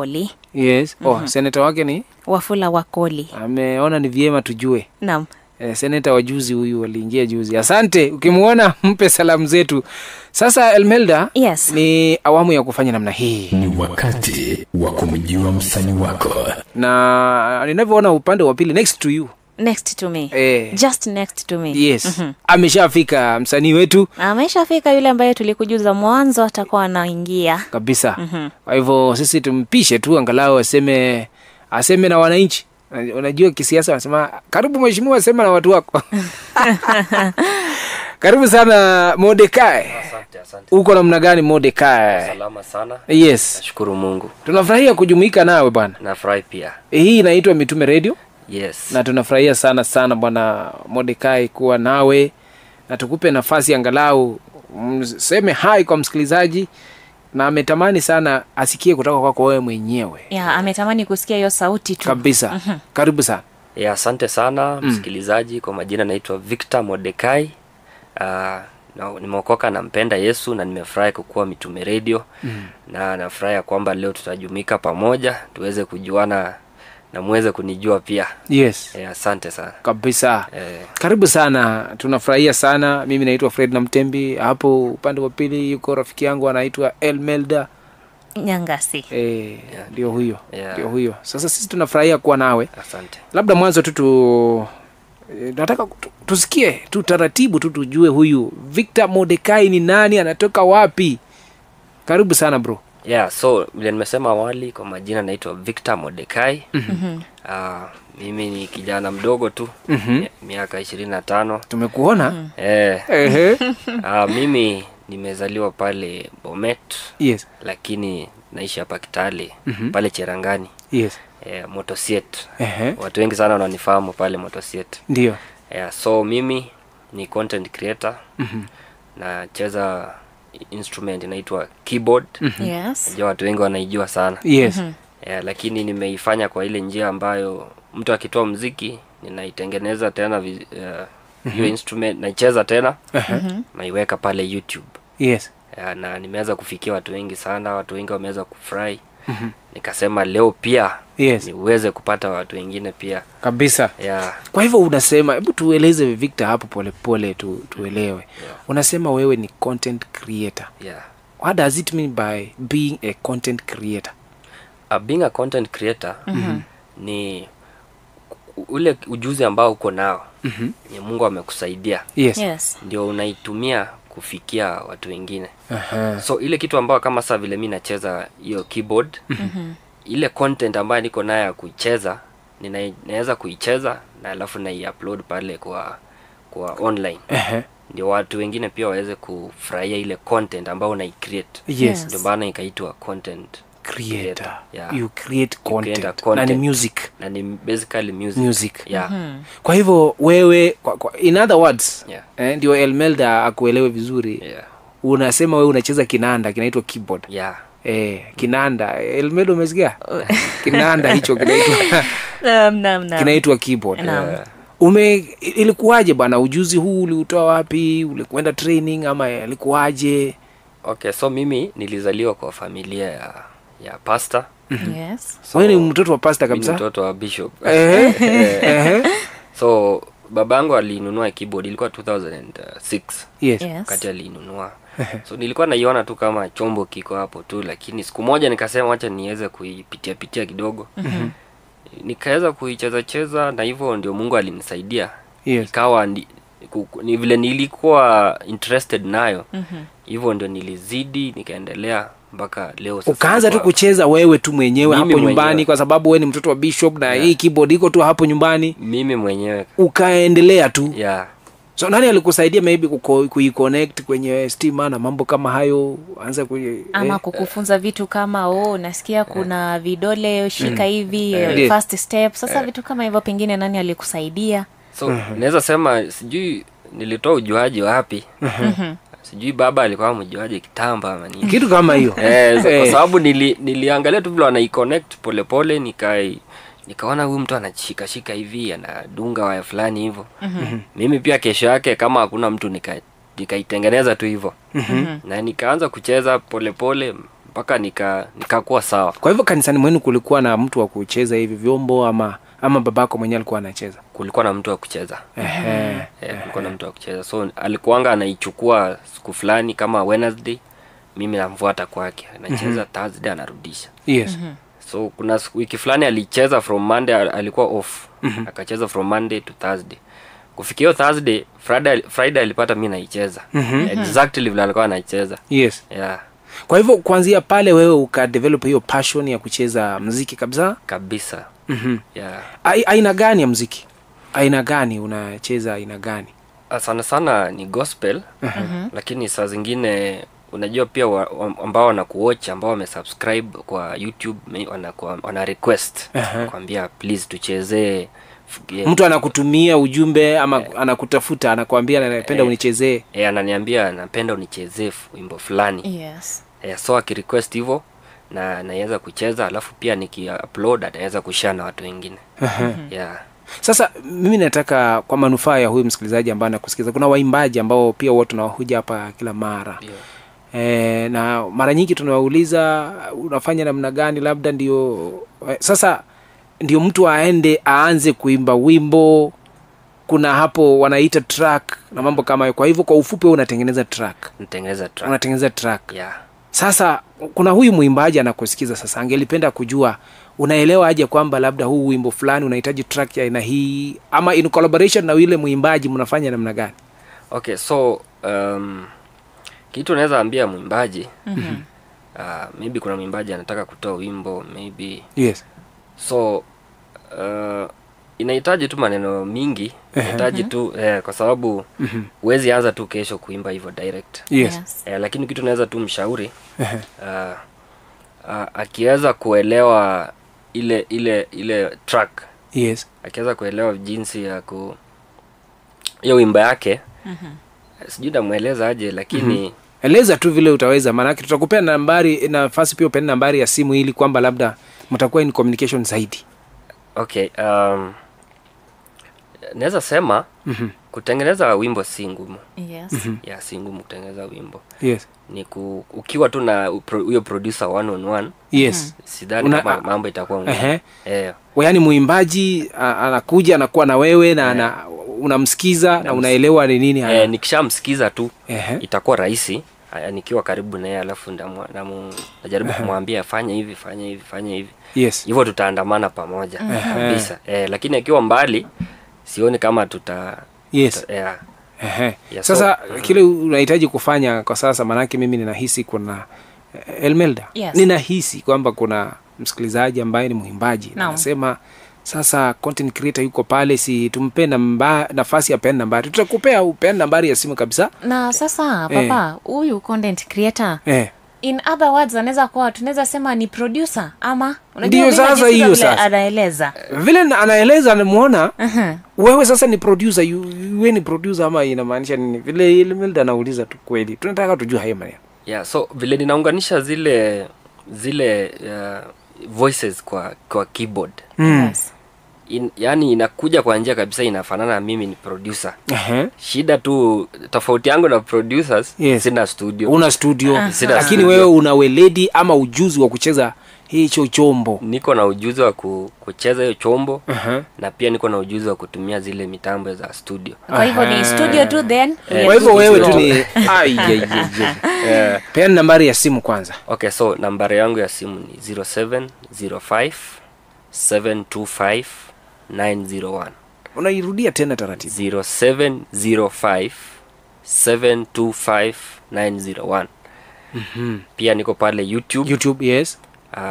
Wakoli, yes. Oh mm -hmm. seneta wake ni? Wafula Wakoli. ameona ni vyema tujue. Naam. Eh, seneta wa juzi huyu aliingia juzi. Asante. Ukimwona mpe salamu zetu. Sasa elmelda Yes. ni awamu ya kufanya namna hii. Ni wakati wa kumjua msanii wako. Na ninavyoona upande wa pili next to you Next to me. Eh. Just next to me. yes ameshafika msanii wetu Ameshafika yule ambaye tulikujuza mwanzo atakuwa anaingia. kabisa kwa hivyo sisi tumpishe tu angalau aseme aseme na wananchi Unajua- kisiasa wanasema karibu mheshimiwa asema na watu wako karibu sana modekai Asante, asante. uko namna gani modekai Salama sana. yes Nashukuru Mungu. tunafurahia kujumuika nawe bwana Nafurahi pia. hii inaitwa mitume radio Yes. na tunafurahia sana sana bwana modekai kuwa nawe na tukupe nafasi angalau mseme hai kwa msikilizaji na ametamani sana asikie kutoka kwako wewe mwenyewe Ya, ametamani kusikia hiyo sauti tu. kabisa mm-hmm. karibu sana Ya, asante sana msikilizaji. Kwa majina naitwa Victor Modekai. Uh, na, nimeokoka nampenda Yesu na nimefurahi kukuwa Mitume Radio na nafurahi ya kwamba leo tutajumika pamoja tuweze kujuana na muweze kunijua pia. yes. Eh, asante sana. kabisa. Eh, karibu sana. Tunafurahia sana. Mimi naitwa fred na mtembi hapo upande wa pili yuko rafiki yangu anaitwa elmelda. Nyangasi. Eh, ndio huyo. Yeah. ndio huyo. Sasa sisi tunafurahia kuwa nawe. Asante. labda mwanzo tu tu eh, nataka tusikie tu taratibu tu tujue huyu. Victor modekai ni nani? Anatoka wapi? Karibu sana bro Yeah, so vile nimesema awali kwa majina naitwa Victor Modekai. mm -hmm. uh, mimi ni kijana mdogo tu mm -hmm. miaka ishirini na tano. tumekuona Eh, Ehe. uh, mimi nimezaliwa pale Bomet yes lakini naishi hapa Kitale pale Cherangani yes eh, Motosiet. uh -huh. Watu wengi sana wananifahamu pale Motosiet. ndio Yeah, so mimi ni content creator mm -hmm. nacheza instrument inaitwa keyboard mm -hmm. Yes. najua watu wengi wanaijua sana yes mm -hmm. yeah, lakini nimeifanya kwa ile njia ambayo mtu akitoa mziki ninaitengeneza tena vi- uh, hiyo instrument naicheza tena mm -hmm. naiweka pale youtube yes yeah, na nimeweza kufikia watu wengi sana watu wengi wameweza kufurahi nikasema leo pia Yes. niweze kupata watu wengine pia kabisa yeah. kwa hivyo unasema hebu tueleze victor hapo polepole tu, tuelewe yeah. unasema wewe ni content creator Yeah. what does it mean by being a content creator Uh, being a content creator mm -hmm. ni ule ujuzi ambao uko nao mm -hmm. ni mungu amekusaidia yes, Yes. ndio unaitumia kufikia watu wengine. Aha. so ile kitu ambayo kama saa vile mi nacheza hiyo keyboard ile content ambayo niko nayo ya kuicheza ninaweza kuicheza na alafu naiupload pale kwa kwa online. Ehe. ndio watu wengine pia waweze kufurahia ile content ambayo unaicreate yes. Ndio maana ikaitwa content creator Yeah. you create You create content, na ni music na ni basically music, Music. yeah. kwa hivyo wewe kwa, kwa, in other words Yeah. eh, ndio elmelda akuelewe vizuri Yeah. unasema wewe unacheza kinanda kinaitwa keyboard Yeah. eh, kinanda elmedo umesikia kinanda hicho kinaitwa Naam, naam, naam. kinaitwa keyboard Naam. Eh, ume ilikuwaje bwana ujuzi huu uliutoa wapi ulikwenda training ama ilikuwaje okay so mimi nilizaliwa kwa familia ya ya pasta. Yes. so, wewe ni mtoto wa pasta kabisa? mtoto wa bishop. Eh. Eh. so babangu alinunua keyboard. Ilikuwa 2006 yes. Yes. wakati alinunua. So nilikuwa naiona tu kama chombo kiko hapo tu lakini siku moja nikasema wacha niweze kuipitia pitia kidogo. Mm-hmm. nikaweza kuicheza cheza na hivyo ndio mungu alinisaidia. Yes. ikawa ndi, ku- ku- ni vile nilikuwa interested nayo. Mm hivyo ndio nilizidi nikaendelea mpaka leo sasa ukaanza tu kucheza wewe tu mwenyewe Mimi hapo nyumbani kwa sababu wewe ni mtoto wa bishop na hii keyboard iko tu hapo nyumbani. Mimi mwenyewe. Ukaendelea tu. Yeah. so nani alikusaidia maybe kuiconnect kwenye stima na mambo kama hayo? Anza ku ama eh, kukufunza vitu kama oh nasikia kuna vidole shika hivi eh, first step. Sasa vitu kama hivyo pengine nani alikusaidia? So naweza sema sijui nilitoa ujuaji wapi sijui baba alikuwa mjuaji kitamba ama nini. Kitu kama hiyo. Eh, so kwa Eh, sababu nili, niliangalia tu vile wanaiconnect polepole nikai nikaona huyu mtu anashikashika hivi anadunga waya fulani hivyo mm-hmm. mimi pia kesho yake kama hakuna mtu nika nikaitengeneza tu hivyo mm-hmm. na nikaanza kucheza polepole mpaka nika nikakuwa sawa. Kwa hivyo kanisani mwenu kulikuwa na mtu wa kucheza hivi vyombo ama ama babako mwenyewe alikuwa anacheza. Kulikuwa na mtu wa kucheza. Ehe. yeah, kulikuwa na mtu wa kucheza. So alikuanga anaichukua siku fulani kama wednesday mimi namfuata kwake. Anacheza mm -hmm. thursday anarudisha. Yes. Mm -hmm. so kuna wiki fulani alicheza from monday alikuwa off. Mm -hmm. akacheza from monday to thursday. Kufikia hiyo thursday friday, friday alipata mi naicheza. Mm -hmm. exactly vile alikuwa anacheza. yes. Yeah. Kwa hivyo kuanzia pale wewe ukadevelop hiyo passion ya kucheza mziki kabisa? Kabisa mm-hmm. yeah. Aina gani ya mziki aina gani? Unacheza aina gani? Ah, sana sana ni gospel. Mm -hmm. lakini saa zingine unajua pia wa, wa, ambao wanakuwatch ambao wamesubscribe kwa youtube wanakuwa- wana request uh -huh. kwambia please tuchezee mtu anakutumia ujumbe ama yeah. anakutafuta anakuambia napenda unichezee. eh, ananiambia napenda unichezee wimbo fulani. Yes. Yeah, so akirequest hivyo na naweza kucheza alafu pia nikiupload ataweza kushare na watu wengine. Yeah. sasa mimi nataka kwa manufaa ya huyu msikilizaji ambaye anakusikiza kuna waimbaji ambao pia huwa tunawahuja hapa kila mara. Yeah. e, na mara nyingi tunawauliza unafanya namna gani labda ndio e, sasa ndio mtu aende aanze kuimba wimbo kuna hapo wanaita track na mambo kama hayo. Kwa hivyo kwa ufupi wewe unatengeneza track. Unatengeneza track. Unatengeneza track. Yeah. Sasa kuna huyu mwimbaji anakusikiza sasa angelipenda kujua unaelewa aje kwamba labda huu wimbo fulani unahitaji track ya aina hii ama in collaboration na yule mwimbaji mnafanya namna gani? Okay so um, kitu unaweza ambia mwimbaji mm-hmm. uh, maybe kuna mwimbaji anataka kutoa wimbo maybe. Yes. So uh, inahitaji tu maneno mingi inahitaji tu eh, kwa sababu huwezi anza tu kesho kuimba hivyo direct. Yes, eh, lakini kitu naweza tu mshauri uh, uh, akiweza kuelewa ile ile ile track. Yes. Akiweza kuelewa jinsi ya ku hiyo wimbo yake. Sijui namweleza aje lakini mm-hmm eleza tu vile utaweza maanake tutakupea nambari nafasi pia upende nambari ya simu ili kwamba labda mtakuwa in communication zaidi. Okay um, naweza sema mm-hmm. kutengeneza wimbo si ngumu. Yes. Mm -hmm. ya si ngumu kutengeneza wimbo. Yes. Ni ku, ukiwa tu na huyo producer one on one yes. Sidhani Una- kama mambo itakuwa ngumu. Ehe. eh, yaani mwimbaji a- anakuja anakuwa na wewe na ana, unamsikiza na na unaelewa ni nini eh, nikishamsikiza tu Ehe. itakuwa rahisi nikiwa karibu naye alafu najaribu kumwambia fanya hivi fanya hivi fanya hivi. Yes. Hivyo tutaandamana pamoja kabisa. Eh, lakini akiwa mbali sioni kama tuta, yes tuta yeah. Ehe. Yeah, sasa so- kile unahitaji kufanya kwa sasa maanake mimi ninahisi kuna eh, elmelda Yes. ninahisi kwamba kuna msikilizaji ambaye ni mwimbaji no. Anasema sasa content creator yuko pale si tumpe namba, nafasi ya pen nambari tutakupea upen nambari ya simu kabisa na sasa papa huyu eh. content creator eh. In other words anaweza kuwa tunaweza sema ni producer ama Ndio sasa hiyo vile sasa. anaeleza vile anaeleza anaeleza namwona Mhm. wewe sasa ni producer we ni producer ama inamaanisha nini vile elmelda anauliza tu kweli tunataka tujua hayo maneno yeah, so vile ninaunganisha zile zile uh, voices kwa kwa keyboard yes. In, yani inakuja kwa njia kabisa inafanana na mimi ni producer uh -huh. shida tu tofauti yangu na producers Yes. sina studio una studio Sina lakini studio. wewe una weledi ama ujuzi wa kucheza hicho chombo niko na ujuzi wa ku, kucheza hiyo chombo uh -huh. na pia niko na ujuzi wa kutumia zile mitambo za studio kwa hivyo ni studio tu then are kwa hivyo wewe tu ni Ai, ye, ye, ye. peana nambari ya simu kwanza okay so nambari yangu ya simu ni 0705 725 901 unairudia tena taratibu 0705 725 901 pia niko pale youtube youtube yes uh,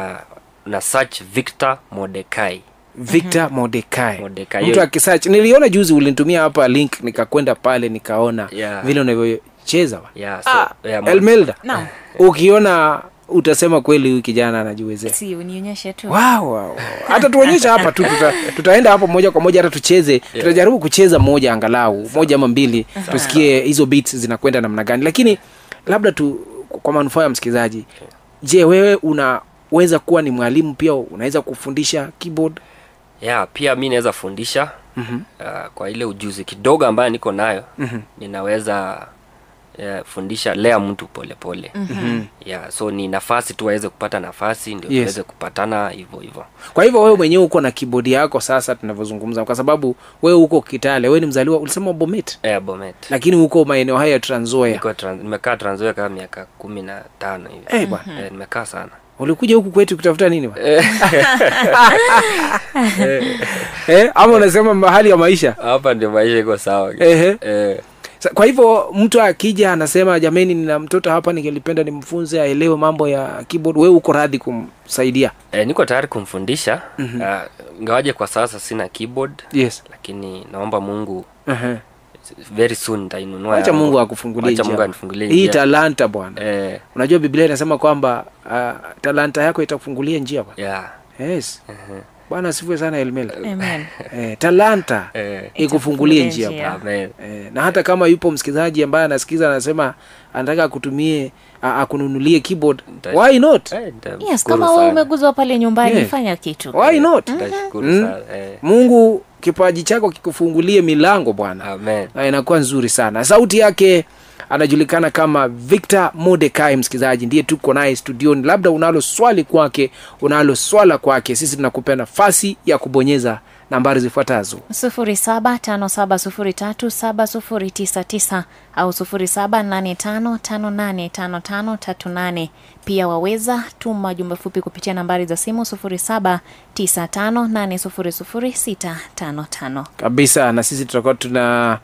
na search victor modekai victor mm -hmm. modekai Modekai. mtu akisearch niliona juzi ulinitumia hapa link nikakwenda pale nikaona Yeah. vile unavyocheza wa. yeah, so, ah, yeah, elmelda Naam. ukiona utasema kweli huyu kijana anajiwezea? Si unionyeshe tu. Wow, wow. hata tuonyesha hapa tu tuta, tutaenda hapo moja kwa moja hata tucheze. Yeah. tutajaribu kucheza moja angalau so, moja ama mbili so, tusikie hizo beats zinakwenda namna gani. Lakini labda tu kwa manufaa ya msikilizaji je wewe unaweza kuwa ni mwalimu pia? Unaweza kufundisha keyboard? Yeah, pia mi naweza fundisha. Mm -hmm. uh, kwa ile ujuzi kidogo ambayo niko nayo mm -hmm. ninaweza yeah, fundisha lea mtu polepole mm-hmm. yeah, so ni nafasi tu waweze kupata nafasi ndio Yes. tuweze kupatana hivyo hivyo. Kwa hivyo wewe mwenyewe uko na kibodi yako sasa tunavyozungumza kwa sababu wewe uko kitale wewe ni mzaliwa ulisema bomet? Yeah, bomet. Lakini uko maeneo haya ya tranzoya Trans- nimekaa kama miaka kumi na tano hivi. Eh, bwana. Eh, nimekaa sana. Ulikuja huku kwetu kutafuta nini bwana? eh, ama unasema mahali ya maisha? Hapa ndio maisha iko sawa. Eh, eh, kwa hivyo mtu akija anasema jameni nina mtoto hapa ningelipenda nimfunze aelewe mambo ya keyboard. Wewe uko radhi kumsaidia? E, niko tayari kumfundisha. Mm-hmm. uh, ngawaje kwa sasa sina keyboard yes. lakini naomba mungu uh-huh. very soon nitainunua acha mungu akufungulie Acha mungu anifungulie hii talanta bwana. Eh, unajua biblia inasema kwamba uh, talanta yako itakufungulia njia bwana. Yeah. yes bwana asifue sana elmela Amen. eh, talanta eh, ikufungulie njia. njia. bwana amen. Eh, na hata kama yupo msikilizaji ambaye anasikiza anasema anataka akutumie a- akununulie keyboard why not? Eh, yes kama wewe umeguzwa pale nyumbani Yeah. fanya kitu. Why not? Nitashukuru Mm. eh, mungu kipaji chako kikufungulie milango bwana. Amen. Na inakuwa nzuri sana. Sauti yake anajulikana kama victor modekai. Msikilizaji ndiye tuko naye studioni. Labda unalo swali kwake unalo swala kwake. Sisi tunakupa nafasi ya kubonyeza nambari zifuatazo. sufuri saba tano saba sufuri tatu saba sufuri tisa tisa au sufuri saba nane tano tano nane tano tano tatu nane. Pia waweza tuma jumbe fupi kupitia nambari za simu sufuri saba tisa tano nane sufuri sufuri sita tano tano. Kabisa na sisi tutakuwa tuna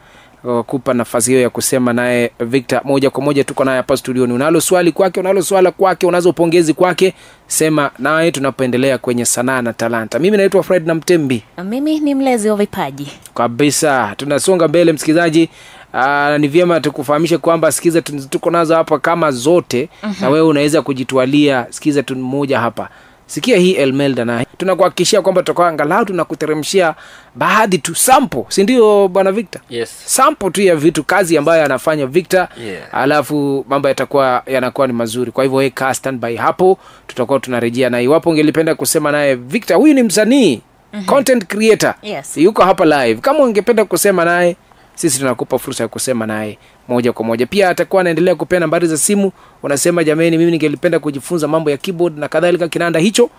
kupa nafasi hiyo ya kusema naye victor moja kwa moja. Tuko naye hapa studioni. Unalo swali kwake unalo swala kwake unazo pongezi kwake? Sema naye tunapoendelea kwenye sanaa na talanta. Mimi naitwa fred na mtembi mimi ni mlezi wa vipaji. Kabisa. Tunasonga mbele msikilizaji. Aa, ni vyema tukufahamishe kwamba skiza tuko nazo hapa kama zote. Uh-huh. na wewe unaweza kujitwalia. Skiza tu mmoja hapa sikia hii elmelda na tunakuhakikishia kwamba tutakuwa angalau tunakuteremshia baadhi tu sample si ndio bwana victor? Yes. Sample tu ya vitu kazi ambayo anafanya victor. Yeah. alafu mambo yatakuwa yanakuwa ni mazuri. Kwa hivyo weka standby hapo. Tutakuwa tunarejea na iwapo ungelipenda kusema naye victor huyu ni msanii mm-hmm. content creator. Yes. yuko hapa live. Kama ungependa kusema naye sisi tunakupa fursa ya kusema naye moja kwa moja. Pia atakuwa anaendelea kupea nambari za simu. Unasema jameni, mimi ningelipenda kujifunza mambo ya keyboard na kadhalika kinanda hicho.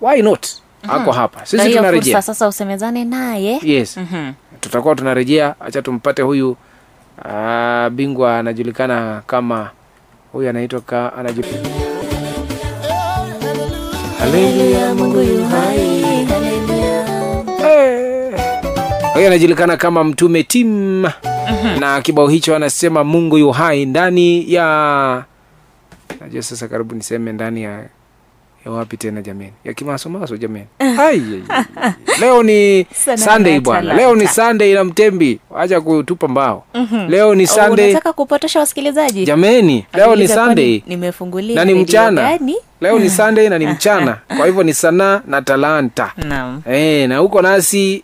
Why not? Ako hapa. Sisi tunarejea. fursa sasa usemezane naye. Yes. Mm -hmm. tutakuwa tunarejea. Acha tumpate huyu uh, bingwa anajulikana kama huyu anaitwa ka anajulikana. Haleluya, Mungu yu hai. Huyu anajulikana kama mtume tim. Mm-hmm. na kibao hicho anasema mungu yu hai ndani ya najua sasa karibu niseme ndani ya ya wapi tena jameni, ya kimasomaso jameni. Ai, ai, ai. leo ni sunday bwana. leo ni sunday na mtembi. Acha kutupa mbao. Mm-hmm. leo ni sunday. unataka kupotosha wasikilizaji? Jameni. Leo ni sunday. nimefungulia na ni mchana. gani? leo ni sunday na ni mchana. Kwa hivyo ni sanaa na talanta. Naam. e, na huko nasi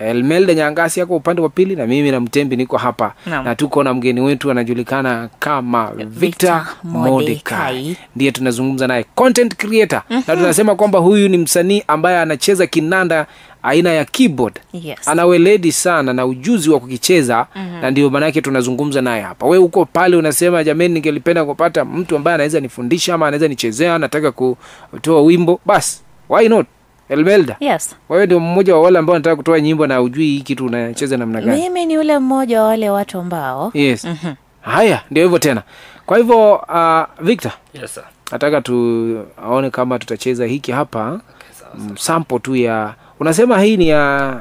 elmelde nyangasi yako upande wa pili na mimi na mtembi niko hapa no. na tuko na mgeni wetu anajulikana kama victor Mordekai. ndiye tunazungumza naye content creator mm -hmm. na tunasema kwamba huyu ni msanii ambaye anacheza kinanda aina ya keyboard Yes. ana weledi sana na ujuzi wa kukicheza mm-hmm. na ndio maanake tunazungumza naye hapa we uko pale unasema jamani ningelipenda kupata mtu ambaye anaweza nifundisha ama anaweza nichezea nataka kutoa wimbo basi why not elmelda yes. Wewe ndio mmoja wa wale ambao nataka kutoa nyimbo na ujui hii kitu unacheza namna gani? Mimi ni ule mmoja wa wale watu ambao. Yes. Mm-hmm. haya ndio hivyo tena. Kwa hivyo uh, victor yes sir. nataka tuone kama tutacheza hiki hapa. Okay, sawa mm, sample tu ya unasema hii ni ya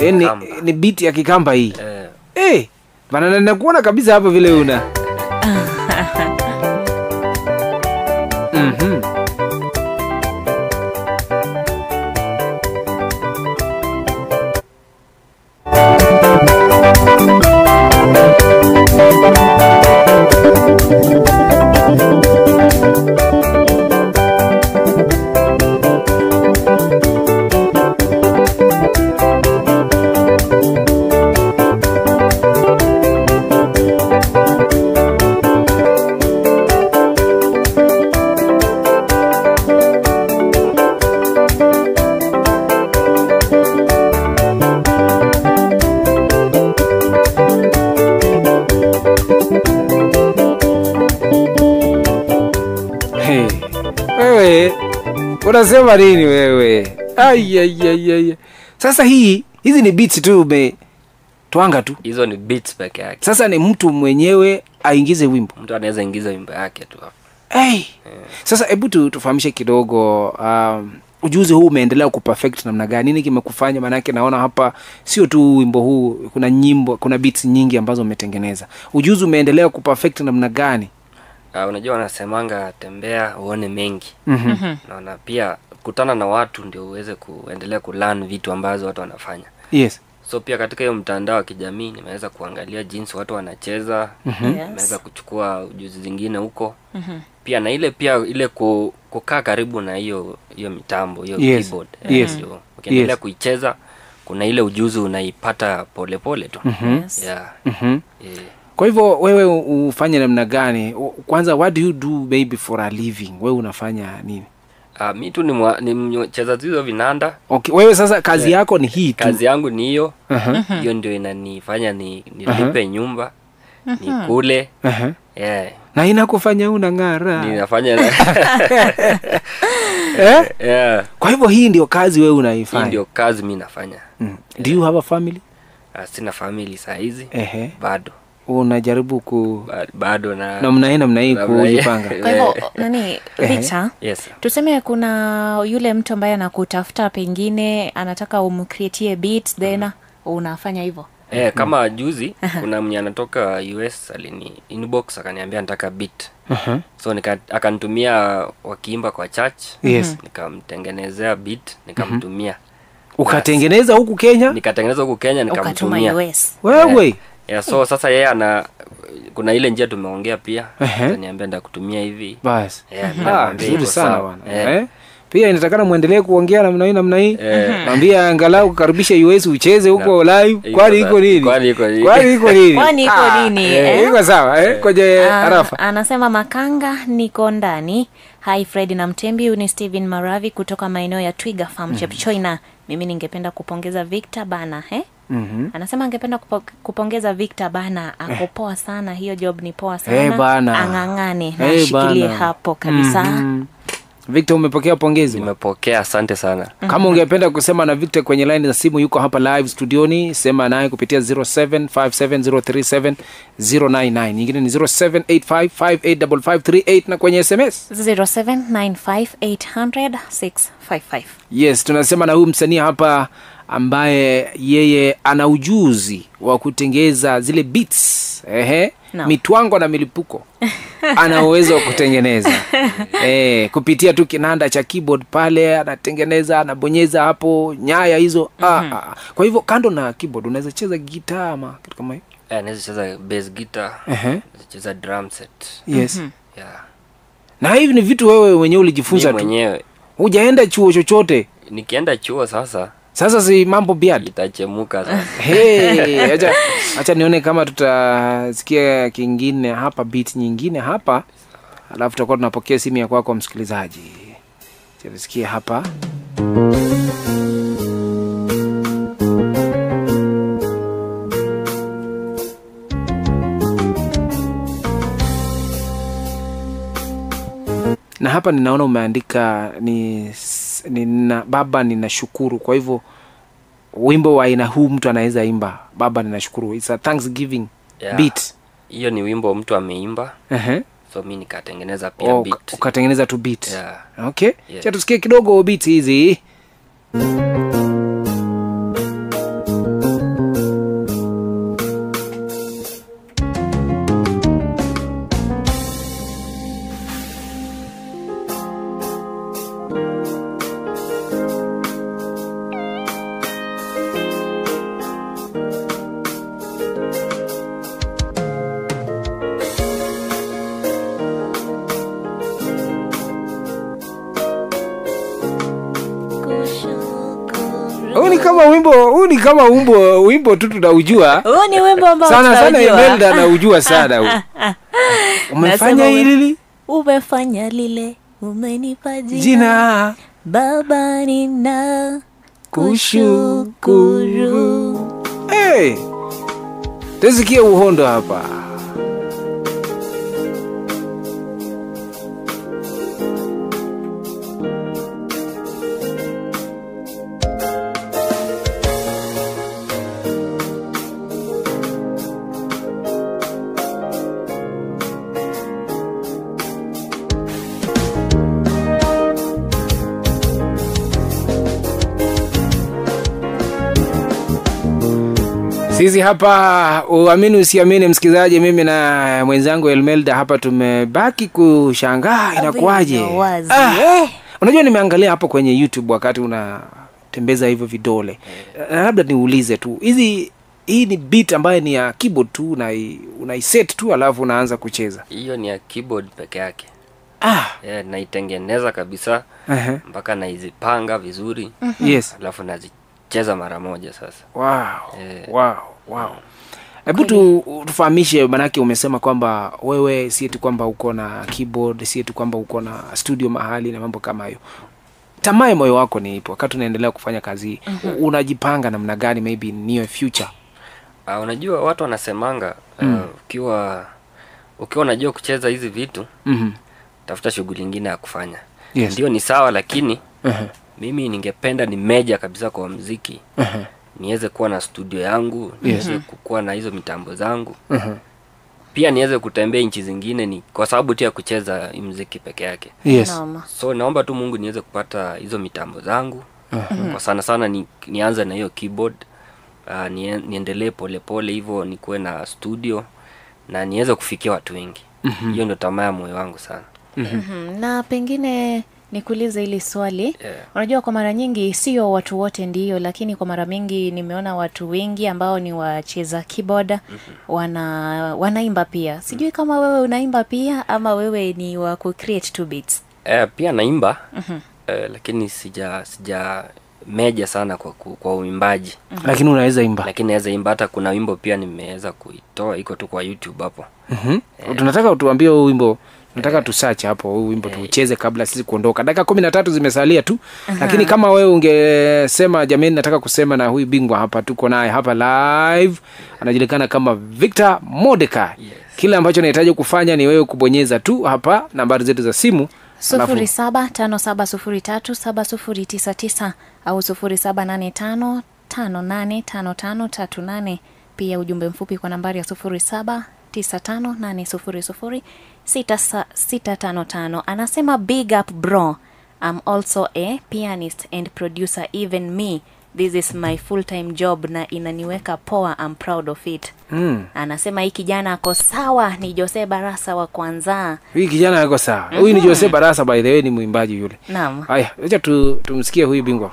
eh, ni, kikamba. ni beat ya kikamba hii. Eh, hey, bana na- nakuona kabisa hapo vile una. Mhm. Unasema nini wewe? Ai, ai, ai, ai. sasa hii hizi ni beats tu umetwanga tu. Hizo ni beats peke yake. Sasa ni mtu mwenyewe aingize wimbo. Mtu anaweza ingiza wimbo yake tu hey. hey. sasa hebu tu, tufahamishe kidogo um, ujuzi huu umeendelea kuperfect namna gani? Nini kimekufanya? Maanake naona hapa sio tu wimbo huu kuna nyimbo kuna beats nyingi ambazo umetengeneza. Ujuzi umeendelea kuperfect namna gani? Uh, unajua wanasemanga tembea uone mengi. Mm-hmm. naona pia kutana na watu ndio uweze kuendelea kulan vitu ambazo watu wanafanya yes so pia katika hiyo mtandao wa kijamii nimeweza kuangalia jinsi watu wanacheza Yes. nimeweza kuchukua ujuzi zingine huko Mm-hmm. pia na ile pia ile ku, kukaa karibu na hiyo hiyo mitambo hiyo Yes. keyboard Yes. ndio ukiendelea Yes. kuicheza kuna ile ujuzi unaipata polepole tu Yes. yeah. mm-hmm. Yeah. kwa hivyo wewe ufanye namna gani kwanza what do you do maybe for a living wewe unafanya nini ah, mi tu ni, mwa- ni mchezaji wa vinanda okay. wewe sasa kazi yeah. yako ni hii tu kazi yangu ni hiyo Aha, hiyo ndio inanifanya ni nilipe nyumba nikule -huh. yeah. na inakufanya unang'ara ninafanya eh? yeah. kwa hivyo hii ndio kazi wewe unaifanya? hii ndio kazi mi nafanya mm. do you have a family Uh, sina family saa hizi uh -huh. bado unajaribu ku Ba- bado na namna hii namna hii kujipanga. Kwa hivyo nani Victor yes tuseme kuna yule mtu ambaye anakutafuta pengine anataka umcreatie beat then mm. unafanya hivyo. Eh, kama mm. juzi kuna mwenye anatoka us alini inbox akaniambia nataka beat. Uh-huh. so nika, akanitumia wakiimba kwa church. Yes. nikamtengenezea beat nikamtumia. Ukatengeneza huku kenya? Nikatengeneza huku kenya nikamtumia. Wewe. wewe yeah, so sasa yeye ana kuna ile njia tumeongea pia niambia ndakutumia hivi. Basi. Yeah, Ah, vizuri sana bwana. Eh. pia inatakana mwendelee kuongea namna hii namna hii. Eh. mwambia angalau kukaribisha us ucheze huko live kwani iko nini? Kwani iko nini? kwani iko nini? Kwani iko Ah, nini, eh, iko sawa eh? kwenye Ah, arafa anasema makanga niko ndani. Hi fred na mtembi huyu ni steven maravi kutoka maeneo ya twiga farm mm. chepchoina mimi ningependa kupongeza victor bana eh? Mhm. anasema angependa kupo, kupongeza victor bana ako poa sana hiyo job ni poa sana. Hey, bana. ang'ang'ane na Eh, ashikilie hapo kabisa. Mm -hmm. victor umepokea pongezi? Nimepokea asante sana. Mm -hmm. kama ungependa kusema na victor kwenye line za simu yuko hapa live studioni sema naye kupitia 0757037099 nyingine ni 0785585538 na kwenye sms 0795800655 yes tunasema na huyu msanii hapa ambaye yeye ana ujuzi wa kutengeza zile beats ehe No. mitwango na milipuko. Ana uwezo wa kutengeneza. E, kupitia tu kinanda cha keyboard pale anatengeneza anabonyeza hapo nyaya hizo. Mm-hmm. ah, ah. kwa hivyo kando na keyboard unaweza cheza gitaa ama kitu kama hiyo? Eh, naweza cheza bass guitar. Ehe. naweza cheza drum set. Yes. Yeah. na hivi ni vitu wewe wenyewe ulijifunza tu? mwenyewe. Hujaenda chuo chochote? Nikienda chuo sasa sasa si mambo biad. Itachemuka Hey, acha, acha nione kama tutasikia kingine hapa bit nyingine hapa. Alafu tutakuwa tunapokea simu ya kwako msikilizaji. Sikia tusikie hapa. Na hapa ninaona umeandika ni, nina, baba ninashukuru kwa hivyo wimbo wa aina huu mtu anaweza imba baba ninashukuru It's a thanksgiving Yeah. beat hiyo ni wimbo mtu ameimba Ehe. so mi nikatengeneza pia Oh, beat. ukatengeneza tu beat Yeah. okay Yeah. cha tusikie kidogo beat hizi kama wimbo huu ni kama wimbo wimbo tu tunaujua. Huu ni wimbo ambao sana sana. Imelda naujua sana huu. Umefanya hili umefanya lile umenipa jina, jina. Baba nina kushukuru. kushukuru. Hey, tusikie uhondo hapa sisi hapa. Uamini usiamini msikilizaji mimi na mwenzangu elmelda hapa tumebaki kushangaa inakuaje ah, eh. unajua nimeangalia hapo kwenye youtube wakati unatembeza hivyo vidole. Na labda niulize tu hizi hii ni beat ambayo ni ya keyboard tu unai- unaiset tu alafu unaanza kucheza? Hiyo ni ya keyboard peke yake. Ah, yeah, naitengeneza kabisa uh-huh. mpaka naizipanga vizuri. Uh-huh. yes. Alafu nazicheza mara moja sasa. Wow, Yeah. wow, wow. hebu tu tufahamishe manake umesema kwamba wewe si eti kwamba uko na keyboard si eti kwamba uko na studio mahali na mambo kama hayo tamaa moyo wako ni ipo wakati unaendelea kufanya kazi hii mm-hmm. unajipanga namna gani maybe in near future uh, unajua watu wanasemanga uh, ukiwa ukiwa unajua kucheza hizi vitu mm-hmm. tafuta shughuli ingine ya kufanya Yes. ndio ni sawa lakini uh-huh. mimi ningependa ni meja kabisa kwa mziki Uh-huh. Niweze kuwa na studio yangu niweze Yes. niweze kukuwa na hizo mitambo zangu Uh-huh. pia niweze kutembea nchi zingine ni kwa sababu tu ya kucheza mziki peke yake yes so naomba tu mungu niweze kupata hizo mitambo zangu kwa sana sana ni, nianze na hiyo keyboard uh, nie, niendelee polepole hivyo nikuwe na studio na niweze kufikia watu wengi hiyo mm-hmm. ndio tamaa ya moyo wangu sana mm-hmm. Mm-hmm. na pengine nikuulize hili swali. Yeah. unajua kwa mara nyingi sio watu wote ndio lakini kwa mara mingi nimeona watu wengi ambao ni wacheza keyboard wana wanaimba pia. Sijui mm. -hmm. kama wewe unaimba pia ama wewe ni wa ku create two beats. Eh, pia naimba. Eh, lakini sija sija meja sana kwa, kwa uimbaji. Mm -hmm. lakini unaweza imba? Lakini naweza imba hata kuna wimbo pia nimeweza kuitoa iko tu kwa youtube hapo. Mm-hmm. tunataka utuambie huu wimbo nataka tusearch hapo huu wimbo tuucheze kabla sisi kuondoka. Dakika kumi na tatu zimesalia tu lakini kama wewe ungesema jamani nataka kusema na huyu bingwa hapa tuko naye hapa live anajulikana kama victor modekai kile ambacho nahitaji kufanya ni wewe kubonyeza tu hapa nambari zetu za simu sufuri saba tano saba sufuri tatu saba sufuri tisa tisa au sufuri saba nane tano tano nane tano tano tatu nane. Pia ujumbe mfupi kwa nambari ya sufuri saba tisa tano nane sufuri sufuri sita sa- sita tano tano. Anasema big up bro. I'm also a pianist and producer even me. This is my full time job na inaniweka poa. I'm proud of it. Mm. anasema hii kijana ako sawa. Ni Jose Barasa wa kwanza. Hii kijana ako sawa. Huyu ni jose barasa by the way ni mwimbaji yule. Naam. Haya acha tu, tumsikie huyu bingwa.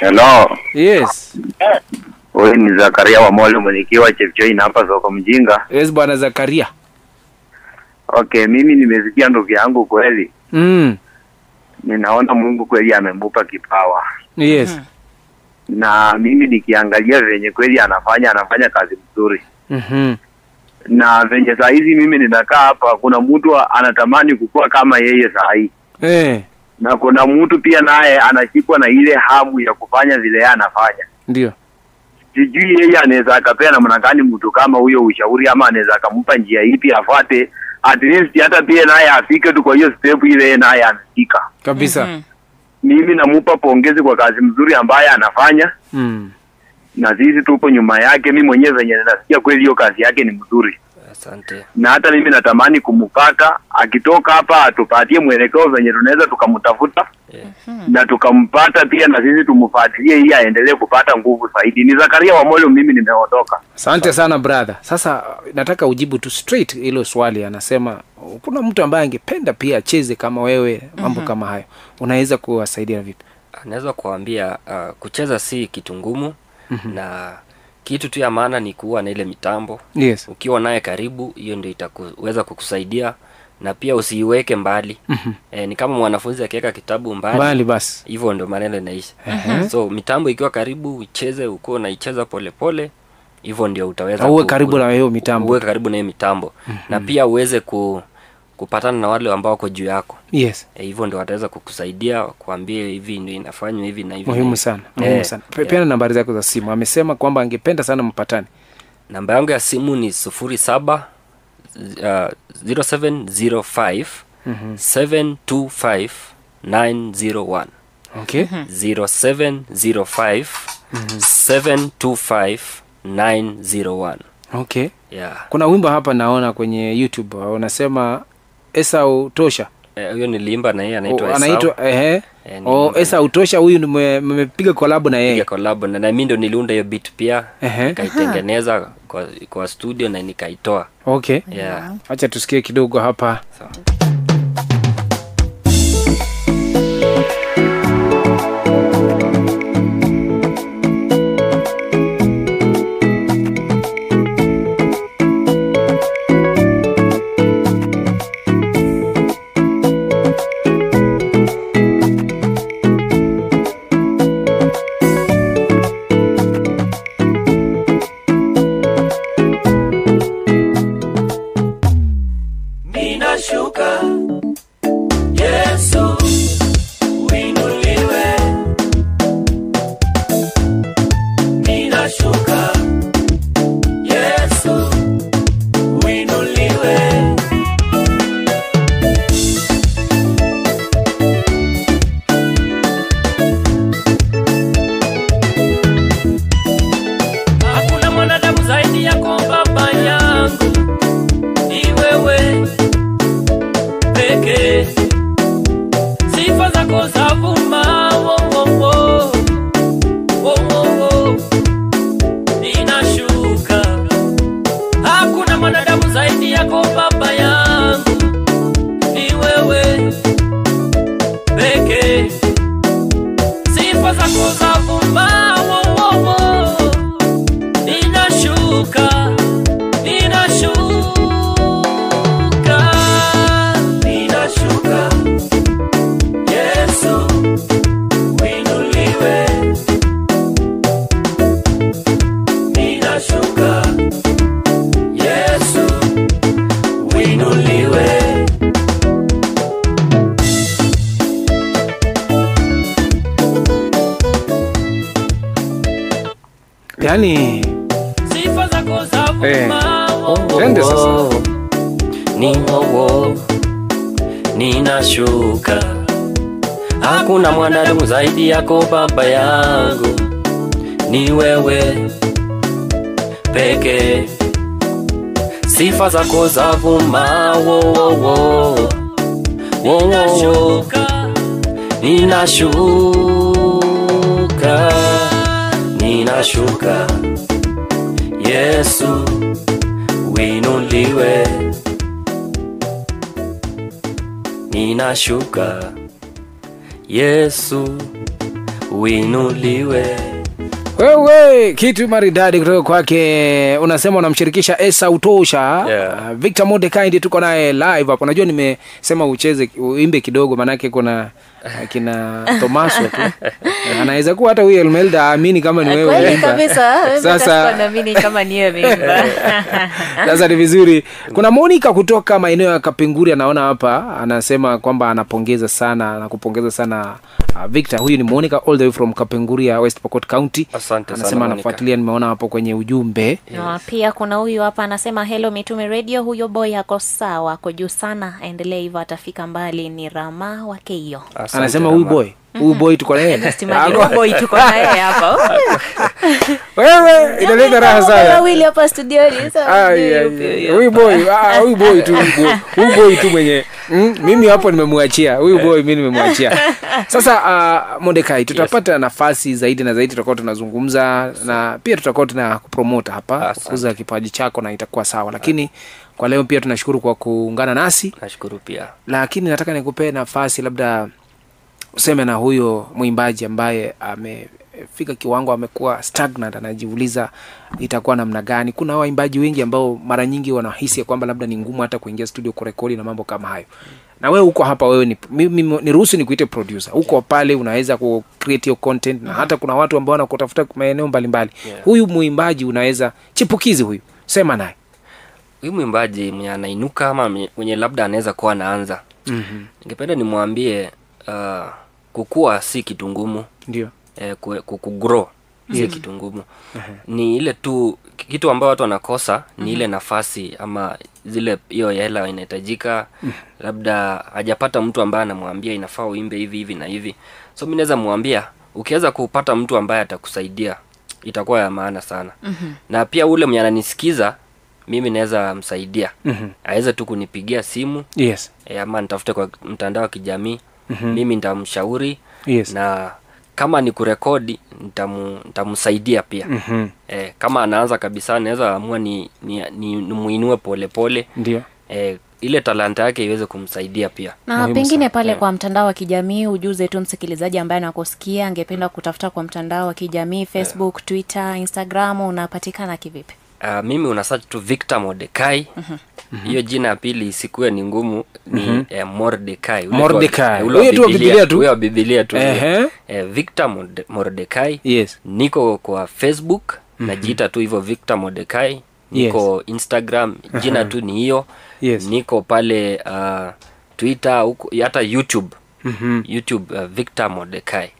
Hello, yes huyu ni Zakaria wa Mwalimu wa Chepchoi na hapa soko Mjinga. yes bwana zakaria. Okay, mimi nimesikia ndugu yangu kweli, mm. ninaona Mungu kweli amemupa kipawa, yes. Na mimi nikiangalia venye kweli anafanya anafanya kazi mzuri, mm-hmm. na venye saa hizi mimi ninakaa hapa, kuna mtu anatamani kukua kama yeye saa hii, eh, na kuna mtu pia naye anashikwa na ile hamu ya kufanya vile yeye anafanya. ndio sijui yeye anaweza akapea namna gani mtu kama huyo ushauri ama anaweza akampa njia ipi afate, at least hata pia naye afike tu kwa hiyo step ile yeye naye amefika kabisa. Mhm. mimi namupa pongezi kwa kazi mzuri ambaye anafanya. Mm. na sisi tupo nyuma yake mi mwenyewe venye nasikia kweli hiyo kazi yake ni mzuri asante. Na hata mimi natamani kumupata. Akitoka hapa atupatie mwelekeo venye tunaweza tukamtafuta yeah. na tukampata pia na sisi tumfuatilie ili aendelee kupata nguvu zaidi. Ni zakaria wa moyo mimi nimeondoka. Asante sana brother. Sasa nataka ujibu tu straight hilo swali. Anasema kuna mtu ambaye angependa pia acheze kama wewe? Mambo mm-hmm. kama hayo. Unaweza kuwasaidia vipi? Naweza kuambia uh, kucheza si kitu ngumu mm-hmm. na kitu tu ya maana ni kuwa na ile mitambo. Yes. Ukiwa naye karibu hiyo ndio itaweza kukusaidia na pia usiiweke mbali. Mm-hmm. e, ni kama mwanafunzi akiweka kitabu mbali mbali basi. hivyo ndo maneno inaisha so mitambo ikiwa karibu ucheze ukuwa unaicheza polepole hivyo ndio utaweza uwe karibu na hiyo mitambo. uwe karibu na hiyo mitambo. Na pia uweze ku, kupatana na wale ambao wako juu yako. Yes. Hivyo hivyo ndio wataweza kukusaidia kuambia hivi ndio inafanywa hivi na hivi muhimu hivi. sana muhimu e, sana pia yeah. nambari zako za simu. Amesema kwamba angependa sana mpatane. Namba yangu ya simu ni sufuri saba uh, 0705 725 901 okay. 0705 725 901 okay. Yeah. Kuna wimbo hapa naona kwenye youtube unasema esau tosha huyo ni niliimba na yeye Oh, anaitwa Esau. anaitwa ehe. Eh, oh, Esau esa utosha huyu mmepiga collab na Piga yeye collab na na mimi ndo niliunda hiyo beat pia. Nikaitengeneza kwa, kwa studio na nikaitoa. Okay. Yeah. acha tusikie kidogo hapa. Sawa. Mwanadamu zaidi yako baba yangu. Ni wewe peke sifa zako za vuma wo wo wo. Wo ninashuka ninashuka ninashuka. Yesu winuliwe ninashuka yesu winuliwe wewe kitu maridadi kutoka kwake unasema unamshirikisha esa utosha. Yeah. uh, victor modekai ndi tuko naye live hapo. Unajua nimesema ucheze uimbe kidogo manake kuna akina tomaso tu. Anaweza kuwa hata huyu elmelda aamini kama ni wewe kabisa Sasa- naamini kama niye ameimba sasa ni vizuri. Kuna monica kutoka maeneo ya kapenguri anaona hapa anasema kwamba anapongeza sana na kupongeza sana uh, victor. Huyu ni monica all the way from kapenguria west pokot county Asante sana, anasema anafuatilia nimeona hapo kwenye ujumbe. Yes. Na pia kuna huyu hapa anasema hello mitume radio huyo boy ako sawa ako juu sana aendelee hivyo atafika mbali. Ni rama wake hiyo anasema huyu boy huyu boy tuko naye wewe inaleta raha sana. huyu boy ah, huyu boy tu huyu boy- tu mwenye mm, mimi hapo nimemwachia huyu boy nimemwachia. Sasa uh, modekai tutapata nafasi zaidi na zaidi tutakuwa tunazungumza na pia tutakuwa tuna kupromota hapa kuza kukuza kipaji chako na itakuwa sawa. Lakini kwa leo pia tunashukuru kwa kuungana nasi. Nashukuru pia. Lakini nataka nikupee nafasi labda useme na huyo mwimbaji ambaye amefika kiwango amekuwa stagnant anajiuliza itakuwa namna gani. Kuna waimbaji wengi ambao mara nyingi wanahisi ya kwamba labda ni ngumu hata kuingia studio kurekodi na mambo kama hayo. Na wewe uko hapa wewe ni mimi niruhusu nikuite producer. Uko pale unaweza ku create your content na hata kuna watu ambao wanakutafuta maeneo mbalimbali. Yeah. huyu mwimbaji unaweza chipukizi huyu sema naye. Huyu mwimbaji mwenye anainuka ama mwenye- labda anaweza kuwa anaanza mm-hmm. ningependa nimwambie uh, kukua si kitu ngumu. Ndio. Eh, kukugrow ku- kugrow si kitu ngumu. Ni ile tu kitu ambayo watu wanakosa ni ile nafasi ama zile hiyo hela inahitajika. Labda hajapata mtu ambaye anamwambia inafaa uimbe hivi hivi na hivi. So mi naweza mwambia ukiweza kupata mtu ambaye atakusaidia itakuwa ya maana sana. Mm-hmm. na pia ule mwenye ananisikiza mimi naweza msaidia. Mm-hmm. aweze tu kunipigia simu. Yes. E, ama nitafute kwa mtandao wa kijamii mimi nitamshauri yes. na kama ni kurekodi nitamsaidia nitamsaidia pia. Mm -hmm. e, kama anaanza kabisa naweza amua ni, ni, ni, nimuinue polepole ndio. E, ile talanta yake iweze kumsaidia pia. Na Mahimu pengine sana. pale kwa mtandao wa kijamii ujuze tu msikilizaji ambaye anakusikia angependa kutafuta kwa mtandao wa kijamii facebook yeah. twitter instagram unapatikana kivipi? Uh, mimi una search tu Victor Mordekai hiyo jina ya pili isikuwe ni ngumu ni eh, Mordekai Mordekai. wa- ule wa Huyo tu Biblia tu? huyo Biblia tu eh, Victor Mordekai yes niko kwa Facebook mm -hmm. najiita tu hivyo Victor Mordekai niko yes. Instagram jina uh -huh. tu ni hiyo Yes. niko pale uh, Twitter huko hata YouTube mm -hmm. YouTube uh, Victor Mordekai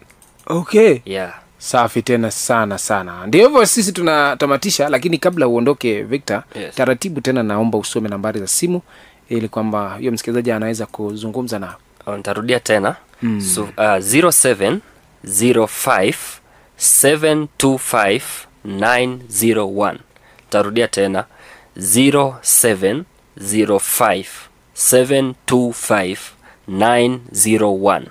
okay yeah safi tena sana sana ndio hivyo sisi tunatamatisha lakini kabla uondoke victor Yes. taratibu tena naomba usome nambari za simu ili kwamba hiyo msikilizaji anaweza kuzungumza na Oh, nitarudia tena mm. so, uh, 0705 725 901 Tarudia tena 0705 725 901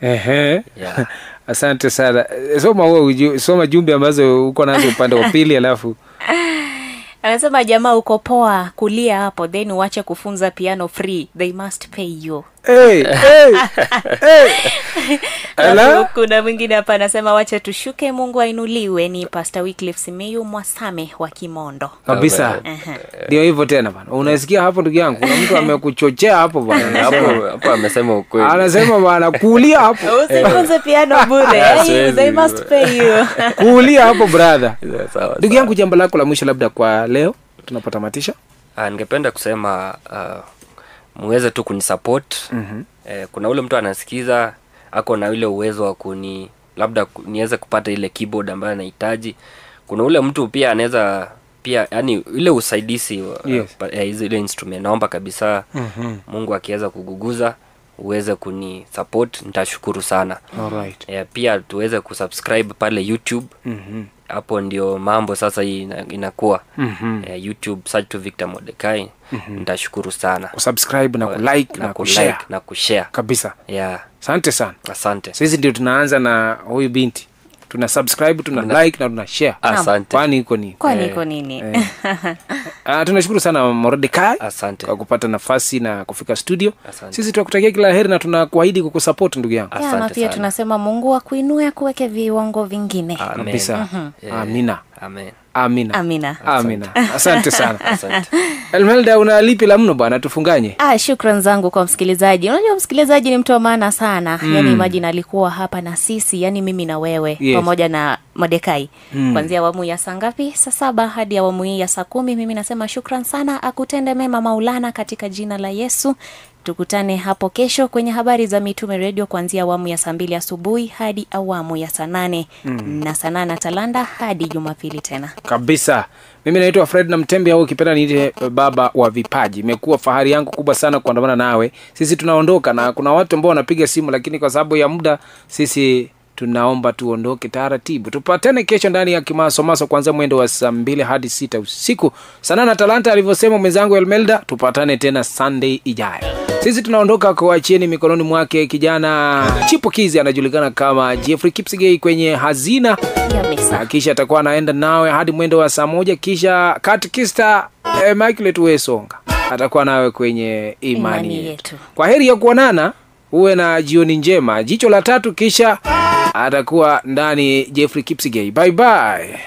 Ehe. Yeah. asante sana. Soma uju- soma jumbe ambazo uko nazo upande wa pili alafu. Anasema jamaa uko poa kulia hapo then uache kufunza piano free. They must pay you hey, hey, hey. Kuna mwingine hapa anasema wacha tushuke mungu ainuliwe. Ni pastor wycliffe simiyu mwasame wa kimondo. Kabisa. Ndio hivyo tena bana. Unasikia hapo ndugu yangu? Kuna mtu amekuchochea hapo bana. Hapo hapo amesema ukweli. Anasema bana kuulia hapo. Usifunze piano bure. Hey, they must pay you. Kuulia hapo brother. Ndugu yangu jambo lako la mwisho labda kwa leo? Tunapotamatisha. Ah, ningependa kusema uh, muweze tu kunisupport mm-hmm. eh, kuna ule mtu anasikiza ako na ule uwezo wa kuni labda niweze kupata ile keyboard ambayo anahitaji kuna ule mtu pia anaweza pia yani ile usaidizi Yes. uh, ile instrument naomba kabisa mm-hmm. mungu akiweza kuguguza uweze kuni support nitashukuru sana. Alright. Yeah, pia tuweze kusubscribe pale youtube. Mm hapo ndio mambo sasa inakuwa ina, inakuwa. Mhm. eh, youtube search to victor modekai. Mm-hmm. nitashukuru sana. Kusubscribe na kulike na, kushare. na kushare. Kabisa. Yeah. Asante sana. Asante. Sisi ndio tunaanza na huyu binti tuna subscribe tuna like na tuna share. Asante. Kwani iko ni kwani iko nini? uh, tunashukuru sana Mordekai asante. kwa kupata nafasi na kufika studio. Asante. sisi tunakutakia kila heri na tunakuahidi kukusupport ndugu yangu. Ya, na pia tunasema mungu akuinue akuweke viwango vingine. Amen. kabisa Yeah. amina. Amen amina. Amina. Amina. Asante. Sana. Asante. Elmelda una lipi la mno bwana? Tufunganye Ah, shukran zangu kwa msikilizaji. Unajua msikilizaji ni mtu wa maana sana. Mm. yani imajini alikuwa hapa na sisi yani mimi na wewe Yes. pamoja na modekai. Mm. kuanzia awamu ya saa ngapi? Saa saba hadi awamu hii ya saa kumi. Mimi nasema shukran sana. Akutende mema maulana katika jina la yesu tukutane hapo kesho kwenye habari za mitume redio kuanzia awamu ya saa mbili asubuhi hadi awamu ya saa nane. Mm. na saa nane talanda hadi jumapili tena. Kabisa. Mimi naitwa fred na mtembe au ukipenda niite baba wa vipaji. Imekuwa fahari yangu kubwa sana kuandamana nawe. Sisi tunaondoka na kuna watu ambao wanapiga simu lakini kwa sababu ya muda sisi tunaomba tuondoke taratibu. Tupatane kesho ndani ya kimasomaso kuanzia mwendo wa saa mbili hadi sita usiku. Sana na talanta alivyosema mwenzangu elmelda tupatane tena sunday ijayo sisi tunaondoka kuachieni mikononi mwake kijana chipukizi anajulikana kama jeffrey kipsigei kwenye hazina na kisha atakuwa anaenda nawe hadi mwendo wa saa moja kisha katkista eh, Michael Wesonga atakuwa nawe kwenye imani, Imani yetu. Kwa heri ya kuonana, uwe na jioni njema. Jicho la tatu kisha atakuwa ndani Jeffrey Kipsigei. Bye bye.